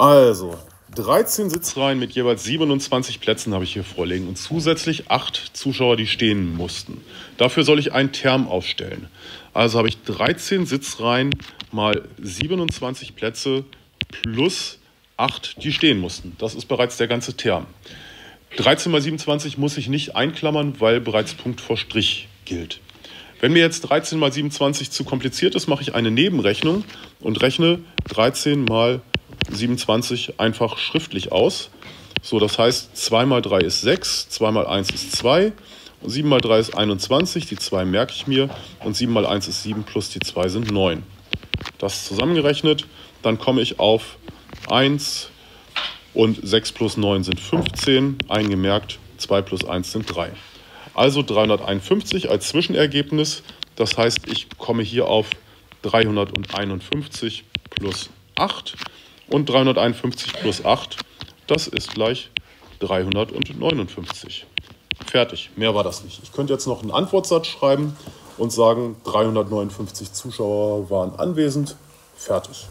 Also, 13 Sitzreihen mit jeweils 27 Plätzen habe ich hier vorliegen und zusätzlich 8 Zuschauer, die stehen mussten. Dafür soll ich einen Term aufstellen. Also habe ich 13 Sitzreihen mal 27 Plätze plus 8, die stehen mussten. Das ist bereits der ganze Term. 13 mal 27 muss ich nicht einklammern, weil bereits Punkt vor Strich gilt. Wenn mir jetzt 13 mal 27 zu kompliziert ist, mache ich eine Nebenrechnung und rechne 13 mal 27 einfach schriftlich aus. So, das heißt, 2 mal 3 ist 6, 2 mal 1 ist 2, 7 mal 3 ist 21, die 2 merke ich mir und 7 mal 1 ist 7 plus die 2 sind 9. Das zusammengerechnet, dann komme ich auf 1 und 6 plus 9 sind 15, eingemerkt 2 plus 1 sind 3. Also 351 als Zwischenergebnis, das heißt, ich komme hier auf 351 plus 8 und 351 plus 8, das ist gleich 359. Fertig, mehr war das nicht. Ich könnte jetzt noch einen Antwortsatz schreiben und sagen, 359 Zuschauer waren anwesend. Fertig.